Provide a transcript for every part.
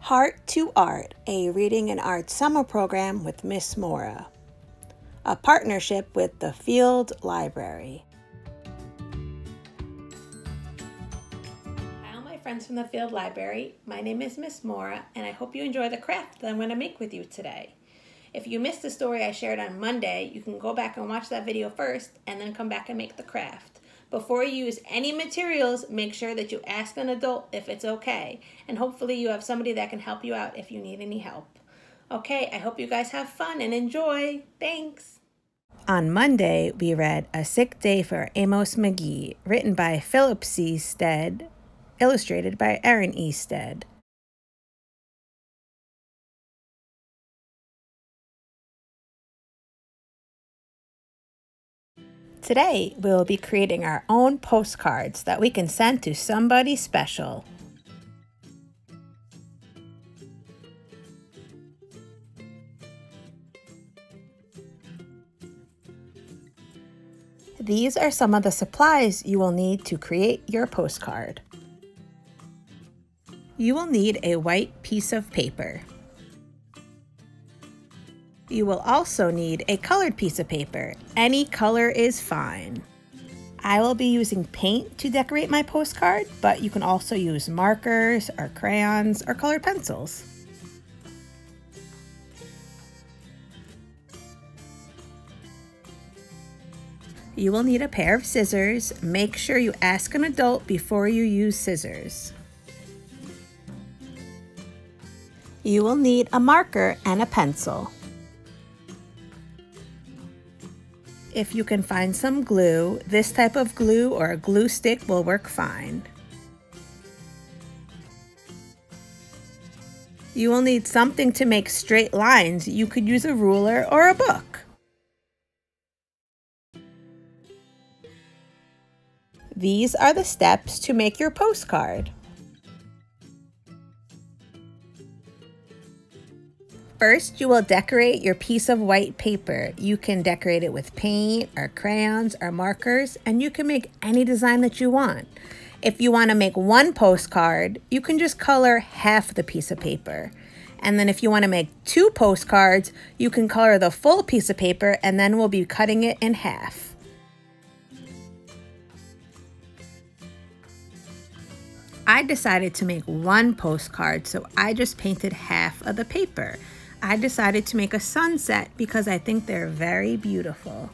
Heart to Art, a reading and art summer program with Miss Maura, a partnership with the Field Library. Hi, all my friends from the Field Library. My name is Miss Maura, and I hope you enjoy the craft that I'm going to make with you today. If you missed the story I shared on Monday, you can go back and watch that video first and then come back and make the craft. Before you use any materials, make sure that you ask an adult if it's okay. And hopefully you have somebody that can help you out if you need any help. Okay, I hope you guys have fun and enjoy. Thanks. On Monday, we read A Sick Day for Amos McGee, written by Philip C. Stead, illustrated by Erin E. Stead. Today, we'll be creating our own postcards that we can send to somebody special. These are some of the supplies you will need to create your postcard. You will need a white piece of paper. You will also need a colored piece of paper. Any color is fine. I will be using paint to decorate my postcard, but you can also use markers or crayons or colored pencils. You will need a pair of scissors. Make sure you ask an adult before you use scissors. You will need a marker and a pencil. If you can find some glue, this type of glue or a glue stick will work fine. You will need something to make straight lines. You could use a ruler or a book. These are the steps to make your postcard. First, you will decorate your piece of white paper. You can decorate it with paint or crayons or markers, and you can make any design that you want. If you want to make one postcard, you can just color half the piece of paper. And then if you want to make two postcards, you can color the full piece of paper and then we'll be cutting it in half. I decided to make one postcard, so I just painted half of the paper. I decided to make a sunset because I think they're very beautiful.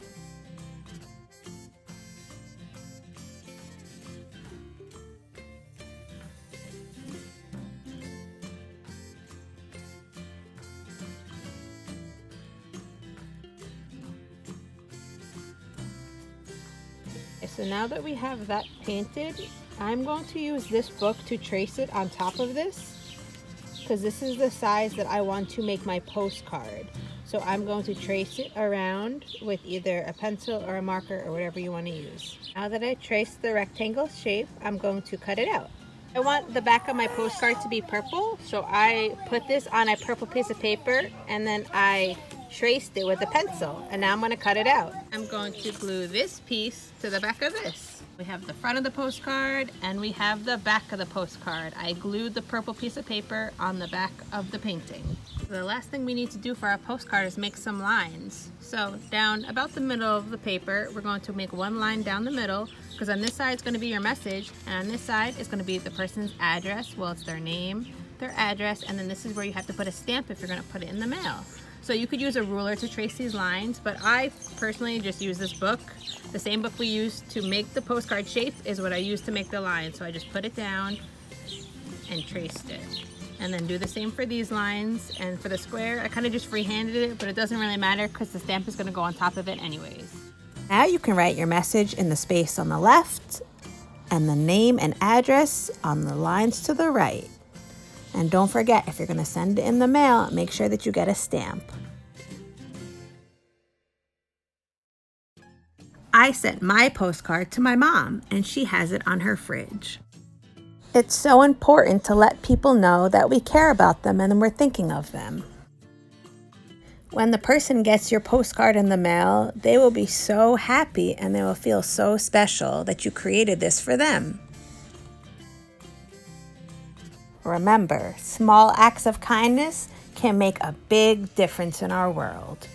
So now that we have that painted, I'm going to use this book to trace it on top of this because this is the size that I want to make my postcard. So I'm going to trace it around with either a pencil or a marker or whatever you want to use. Now that I traced the rectangle shape, I'm going to cut it out. I want the back of my postcard to be purple, so I put this on a purple piece of paper and then I traced it with a pencil. And now I'm going to cut it out. I'm going to glue this piece to the back of this. We have the front of the postcard and we have the back of the postcard. I glued the purple piece of paper on the back of the painting. The last thing we need to do for our postcard is make some lines. So down about the middle of the paper, we're going to make one line down the middle because on this side it's going to be your message and on this side is going to be the person's address. Well, it's their name, their address, and then this is where you have to put a stamp if you're going to put it in the mail. So you could use a ruler to trace these lines, but I personally just use this book. The same book we used to make the postcard shape is what I use to make the line. So I just put it down and traced it. And then do the same for these lines. And for the square, I kind of just freehanded it, but it doesn't really matter because the stamp is going to go on top of it anyways. Now you can write your message in the space on the left and the name and address on the lines to the right. And don't forget, if you're going to send it in the mail, make sure that you get a stamp. I sent my postcard to my mom, and she has it on her fridge. It's so important to let people know that we care about them and we're thinking of them. When the person gets your postcard in the mail, they will be so happy and they will feel so special that you created this for them. Remember, small acts of kindness can make a big difference in our world.